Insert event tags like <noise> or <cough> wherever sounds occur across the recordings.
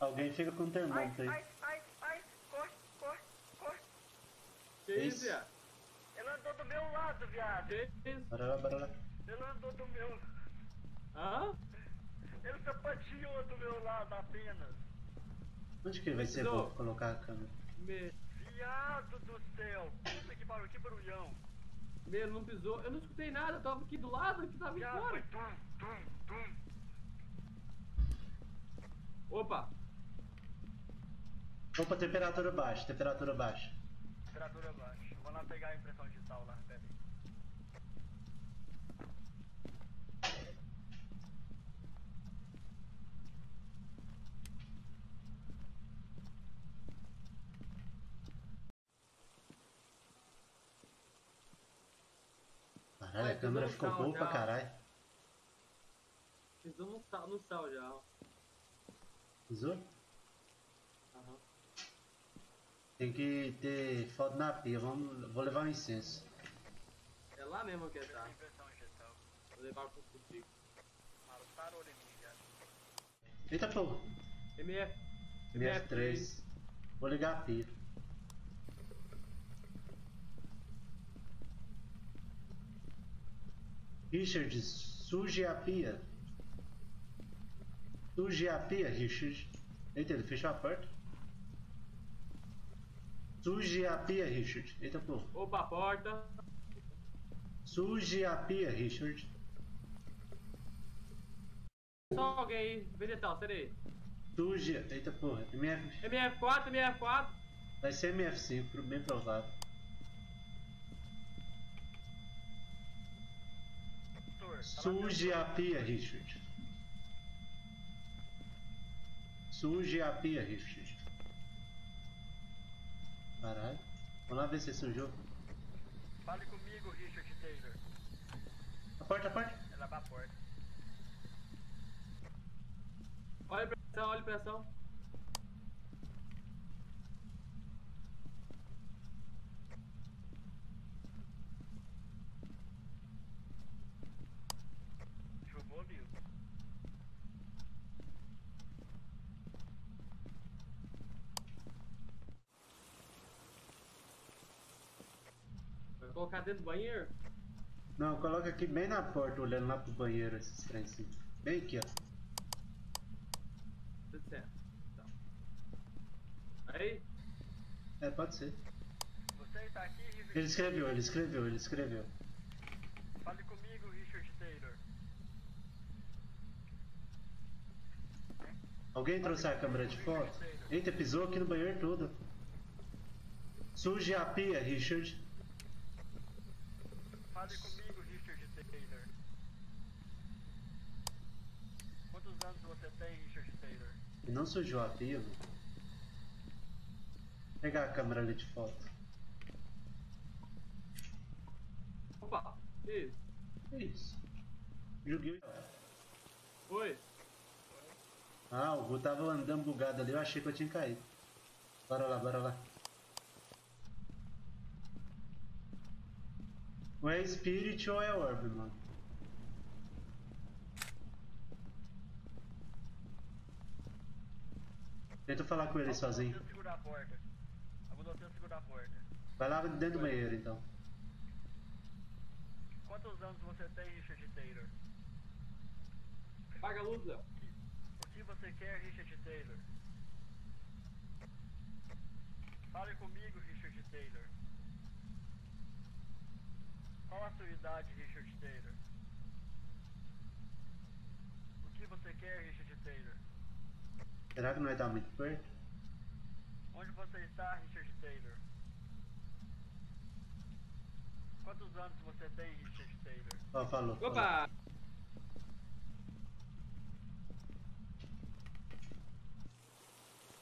Alguém fica com um Ai, termômetro aí. ai, ai, ai, corre, corre, corre. Que Isso. isso, viado? Ele andou do meu lado, viado. Que isso? Bora lá, bora lá. Ele andou do meu. Hã? Ele sapateou do meu lado apenas. Onde que vai ser bom colocar a câmera? Me... Viado do céu. Puta que barulho, que barulhão. Me não pisou. Eu não escutei nada, eu tava aqui do lado, que tava Viado, foi fora. tum, tum, tum. Opa! Opa, temperatura baixa, temperatura baixa. Temperatura baixa. Vou lá pegar a impressão digital lá, pera aí. Caralho, a câmera ficou boa pra caralho. No sal, no sal já. ó. Pisou? Aham. Tem que ter foto na pia, vamos, vou levar um incenso. É lá mesmo que tá. Vou levar com contigo. Eita porra, MF. MF3. Vou ligar a pia. Richard, suje a pia. Suje a pia, Richard. Eita, ele fechou a porta. Suje a pia, Richard. Eita porra. Opa, a porta. Suje a pia, Richard. Só alguém aí. Vegetal, serei. Suje. Eita porra. MF... MF4, MF4. Vai ser MF5, bem provável. Tá Suje a pia, Richard. Suje a pia, Richard. Caralho. Vamos lá ver se sujou. dentro. Fale comigo, Richard Taylor. A porta, a porta. Ela abre a porta. Olha a pressão, olha a pressão. Colocar dentro do banheiro? Não, coloca aqui bem na porta, olhando lá pro banheiro esses trem assim. Bem aqui, ó. Tudo certo. Então. Aí, É, pode ser. Você está aqui, Richard Ele escreveu, ele escreveu, ele escreveu. Fale comigo, Richard Taylor. Alguém trouxe a câmera de foto? Eita, pisou aqui no banheiro todo. Suje a pia, Richard. Fale comigo, Richard Taylor. Quantos anos você tem, Richard Taylor? E não sujou a pia, mano. Pegar a câmera ali de foto. opa, que isso? Isso. Joguei. Oi. Ah, o Gu tava andando bugado ali, eu achei que eu tinha caído. Bora lá, bora lá. Ou é Spirit ou é Orb, mano. Tenta falar com ele sozinho. Tenta segurar a porta. Agora tenta segurar a porta. Vai lá dentro do banheiro então. Quantos anos você tem, Richard Taylor? Apaga a luz, Léo. O que você quer, Richard Taylor? Fale comigo, Richard Taylor. Qual a sua idade, Richard Taylor? O que você quer, Richard Taylor? Será que não vai estar muito perto? Onde você está, Richard Taylor? Quantos anos você tem, Richard Taylor? Ó, falou. falou. Opa!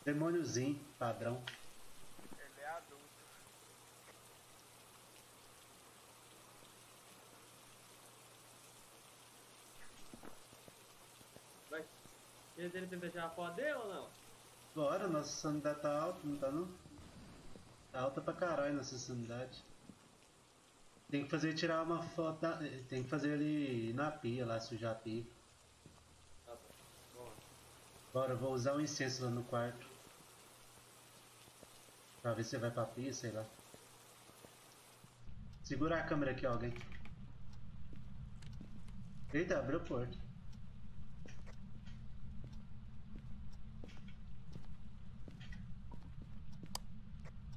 Demôniozinho, padrão. Ele é adulto. Vai. Ele ele tenta foto dele ou não? Bora, nossa sanidade tá alta, não tá não? Tá alta pra caralho nossa sanidade. Tem que fazer tirar uma foto, da- tem que fazer ele na pia lá, sujar a pia. Tá bom. Bom, Bora, eu vou usar o incenso lá no quarto. Pra ver se vai pra pia, sei lá. Segura a câmera aqui, alguém. Eita, abriu a porta.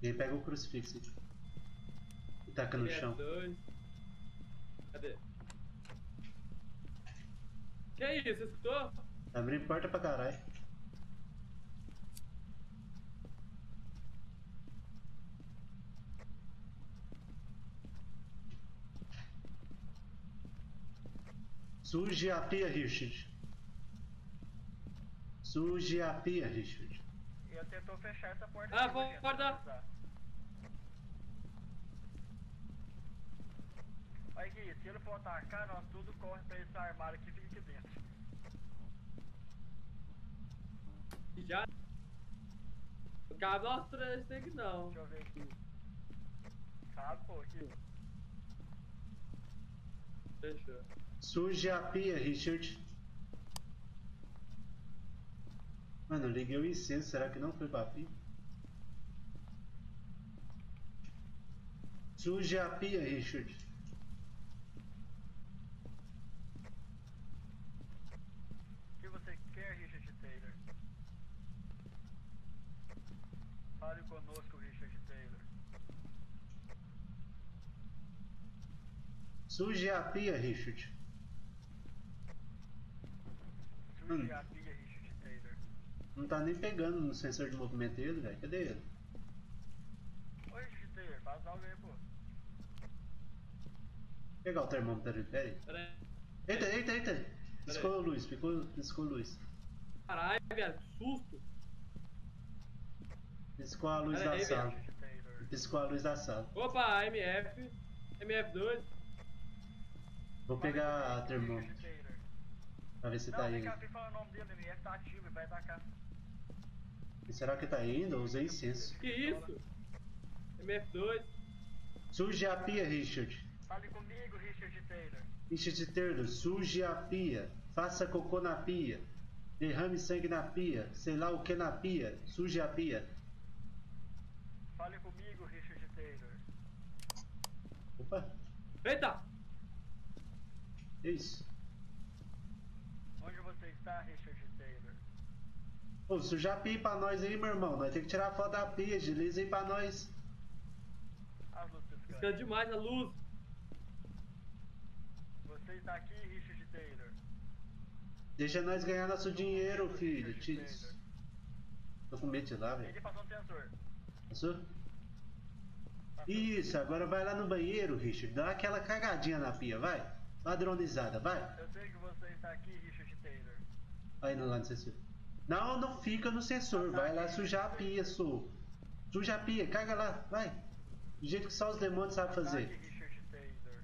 E aí pega o crucifixo aí. e taca no MF chão. dois. Cadê? Que isso? Você escutou? Tá abrindo porta pra caralho. Suje a pia, Richard. Suje a pia, Richard. Eu tentou fechar essa porta Ah, aqui, vou guardar. Aí, Gui, se ele for atacar, nós tudo corre pra esse armário que fica aqui dentro. Já? Não cabe nós três tem que não. Deixa eu ver aqui. Cabe, pô, aqui. Fechou. Suje a pia, Richard. Mano, eu liguei o incenso, será que não foi pra pia? Suje a pia, Richard. O que você quer, Richard Taylor? Fale conosco, Richard Taylor. Suje a pia, Richard. Suje Hum. a pia, Richard Taylor. Não tá nem pegando no sensor de movimento dele, velho. Cadê ele? Oi, Taylor, faz algo aí, pô. Vou pegar o termômetro ali, pera aí. Pera aí. Eita, eita, eita! Piscou a luz, piscou, piscou a luz. Caralho, velho, que susto. Piscou a luz Pera da aí, sala. Piscou a luz da sala. Opa, MF. MF2. Vou pegar a termômetro pra ver se Não, tá vem indo. cá, vem falar o nome dele, MF tá ativo e vai atacar. E será que tá indo? Eu usei incenso. Que isso? MF2. Suje a pia, Richard. Fale comigo, Richard Taylor. Richard Taylor, suje a pia. Faça cocô na pia. Derrame sangue na pia. Sei lá o que na pia. Suje a pia. Fale comigo, Richard Taylor. Opa, Eita! isso. Onde você está, Richard Taylor? Ô, suja a pia pra nós aí, meu irmão. Nós temos que tirar a foto da pia. Agiliza aí pra nós. Piscando piscando. demais a luz. Você está aqui, Richard Taylor. Deixa nós ganhar nosso dinheiro, filho. Richard. Tô com medo de ir lá, velho. Ele passou um sensor. Passou? Passou. Isso, agora vai lá no banheiro, Richard. Dá aquela cagadinha na pia, vai. Padronizada, vai. Eu sei que você está aqui, Richard Taylor. Aí no lado do sensor. Não, não fica no sensor. Vai lá sujar a pia, sou. Suja a pia, caga lá, vai. Do jeito que só os demônios sabem fazer. Richard Taylor.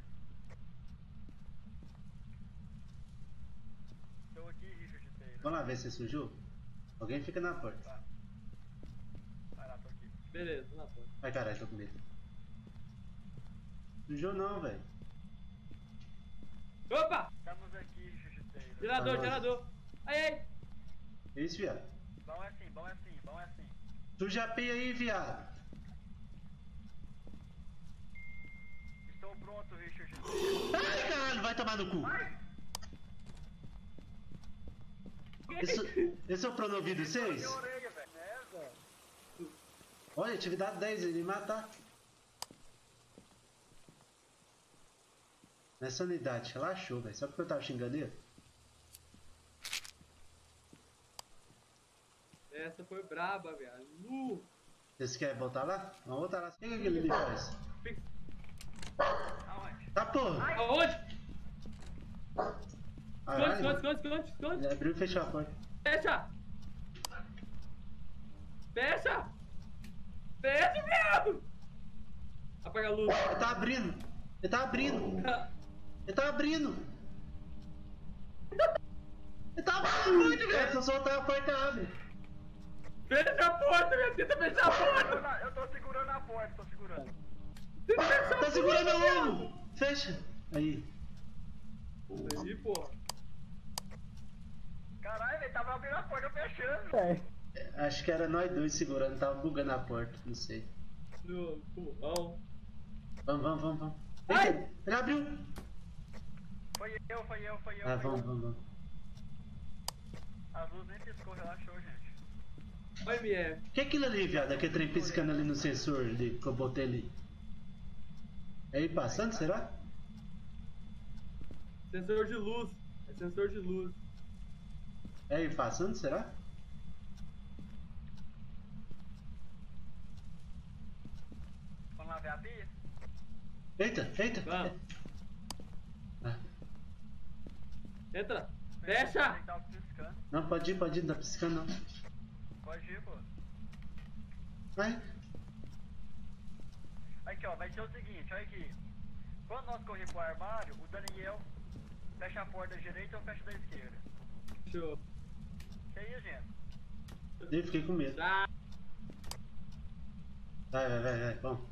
Estou aqui, Richard Taylor. Vamos lá ver se sujou. Alguém fica na porta. Tá. Vai lá, tô aqui. Beleza, na porta. Ai caralho, tô com medo. Sujou não, velho. Opa! Estamos aqui, Richard Taylor. Gerador, Tá gerador. Aí, aí. É isso, viado. Bom é assim, bom é assim, bom é assim. Suja a pia aí, viado. Estou pronto, Richard. Ai, caralho, vai tomar no cu. Esse, esse é o pronovido 6? Minha orelha, velho. É. Olha, atividade 10, ele matar. Não é sanidade, relaxou, velho. Só porque eu tava xingando ele. Essa foi braba, velho. Vocês querem voltar lá? Vamos voltar lá. O que, que aquele ali faz? Aonde? Tá porra! Aonde? Esconde, esconde, esconde, esconde, esconde. Ele abriu e fechou a porta. Fecha! Fecha! Fecha, meu! Apaga a luz. Ele tá abrindo! Ele tá abrindo! Ele tá abrindo! Ele tá abrindo, velho! Se eu soltar a porta, abre! Fecha a porta, meu! Tenta fechar a porta! Eu Eu tô segurando a porta, tô segurando. Tenta fechar a Tá segurando o ovo! Fecha! Aí. porta! Aí, porra. Caralho, velho, tava abrindo a porta fechando. É. Acho que era nós dois segurando, tava bugando a porta, não sei. No pulmão. Vamos, vamos, vamos, vamos. Ai! Ele abriu! Foi eu, foi eu, foi eu. Ah, foi vamos, eu. vamos, vamos. As luzes nem piscou, relaxou, gente. Oi, MF. O que é aquilo ali, viado? Aquele trem piscando ali no sensor ali, que eu botei ali. É aí passando, será? Sensor de luz. É sensor de luz. É aí passando, será? Vamos lá ver a pia? Eita, eita! Vamos. Ah, Entra. Fecha. Piscando. não, pode ir, pode ir, não tá piscando não. Pode ir, pô. Vai. Aqui, ó, vai ser o seguinte, olha aqui. Quando nós correr pro armário, o Daniel fecha a porta da direita ou fecha da esquerda. Show. Que aí, gente? Eu fiquei com medo. Já. Vai, vai, vai, vai, vamos.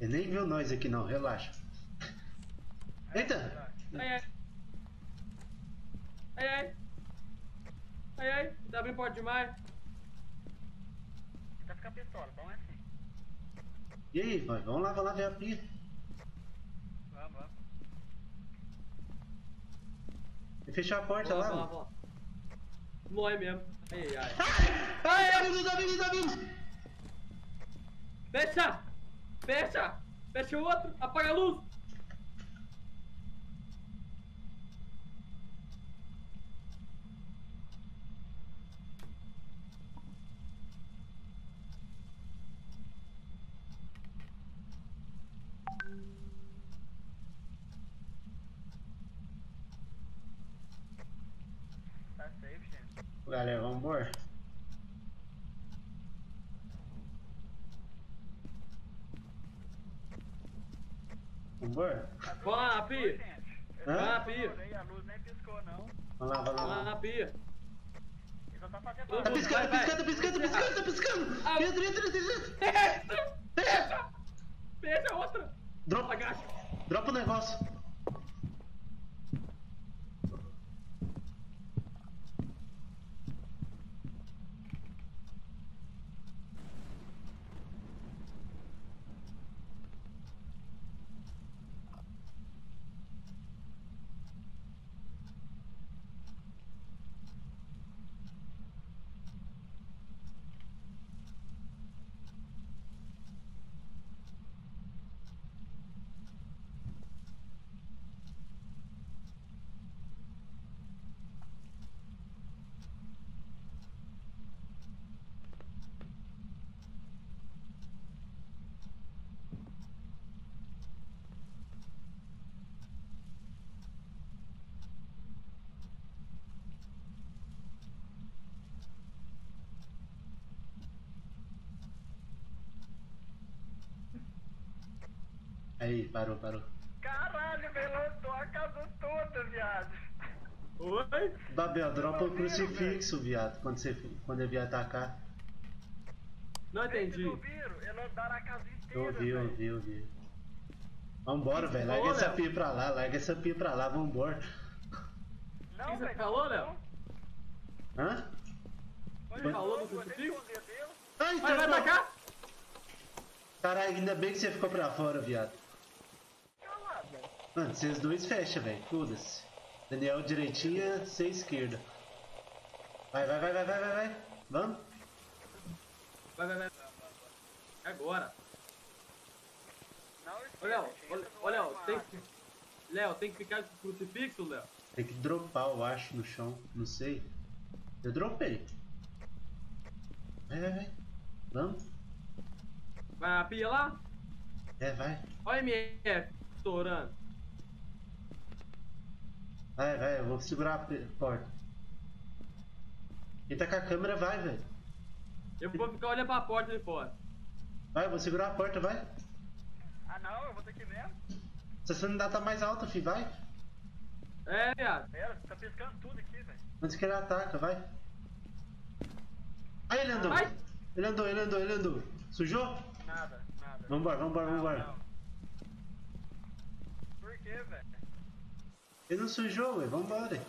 Ele nem viu nós aqui não, relaxa. Eita! Ai, ai. Ai, ai. Ai, ai. Tá abrindo porta demais. Tá ficando pistola, bom é assim. E aí, vai, vamos lá, vamos lá ver a pia. Vamos, vamos. E fechou a porta Vamos lá, vamos lá. Morre mesmo. Ai, ai. <laughs> Ai, vindo, tá vindo, tá vindo! Fecha! Fecha! Fecha o outro! Apaga a luz! Tá safe, gente. Galera, vamos embora. Vamos embora? A luz Vamos lá, A luz nem piscou, não. Vamos lá, vamos lá. Vamos lá vamos lá. só tá fazendo Tá barulho. piscando, Vai, vai. piscando, piscando, piscando, tá piscando! Ah. Entra, entra, entra, entra! Fecha! Fecha! Fecha outra! Dropa, dropa o negócio. Aí, parou, parou. Caralho, velho, lotou a casa toda, viado. Oi? Babel, dropa o crucifixo, viado, quando, você, quando ele vier atacar. Não entendi. Vocês ouviram? Ele andaram a casa inteira, Eu ouvi, eu velho. ouvi, eu ouvi. Vambora, velho. falou, Larga essa Léo? pia pra lá, larga essa pia pra lá, vambora. Não, você velho, falou, não. Léo? Hã? Ele falou eu, do você crucifixo? esconder dele. Ai, Vai, vai atacar? Caralho, ainda bem que você ficou pra fora, viado. Mano, vocês dois fecham, velho. Foda-se. Daniel direitinha, você esquerda. Vai, vai, vai, vai, vai, vai, vai. Vamos? Vai, vai, vai. Agora. Não Ô, Léo, esquece, ô, Léo, tem que... Léo, tem que ficar com o crucifixo, Léo? Tem que dropar, eu acho, no chão. Não sei. Eu dropei. Vai, vai, vai. Vamos? Vai a pia lá? É, vai. Olha a MF estourando. Vai, vai, eu vou segurar a porta. Quem tá com a câmera vai, velho. Eu vou ficar olhando pra porta ali fora. Vai, eu vou segurar a porta, vai. Ah, não, eu vou ter que ir mesmo. Essa unidade tá mais alta, fi, vai. É, viado. Pera, tá piscando tudo aqui, velho. Antes que ele ataca, vai. Aí ele andou. Ai. Ele andou, ele andou, ele andou. Sujou? Nada, nada. Vambora, vambora, Não, vambora. não. Por quê, velho? Ele não sujou, ué. Vambora.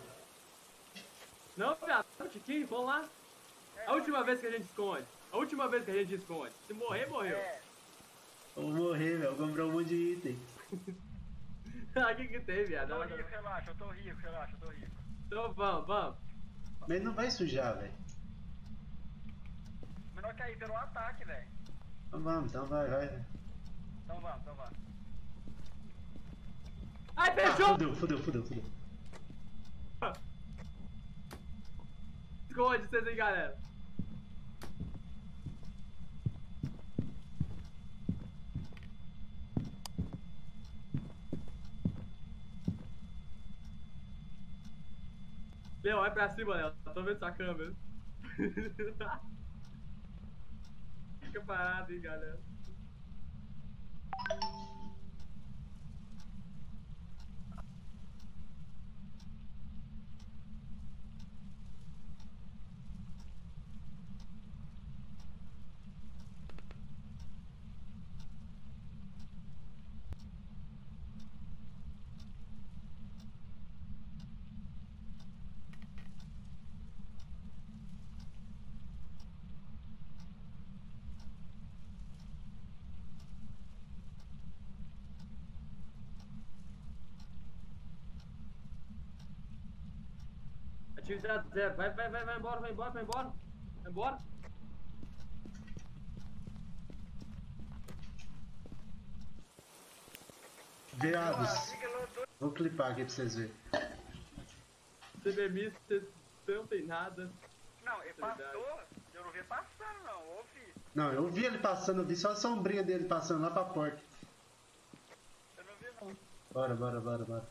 Não, viado, Tiquinho, vamos lá. É, A última vez que a gente esconde. A última vez que a gente esconde. Se morrer, morreu. É, Eu vou morrer, velho. Vou comprar um monte de item. <laughs> Ah, o que que tem, viado? eu tô rico, relaxa, eu tô rico, relaxa, eu tô rico. Então vamos, vamos. Mas não vai sujar, velho. Menor cair pelo ataque, velho. Então vamos, então vai, vai. Então vamos, então vamos. Ai, Ah, fechou! fudeu, fudeu, fudeu, fudeu. Esconde vocês aí, galera. Léo, vai pra cima, Léo. Tô vendo sua câmera. Fica parado aí, galera. Atividade zero. Vai, vai, vai, vai embora, vai embora, vai embora. Vai embora. Viados. Vou clipar aqui pra vocês verem. CB misto, vocês não tem nada. Não, ele passou, eu não vi passando não, ouvi. Não, eu vi ele passando, eu vi só a sombrinha dele passando lá pra porta. Eu não vi não. Bora, bora, bora, bora.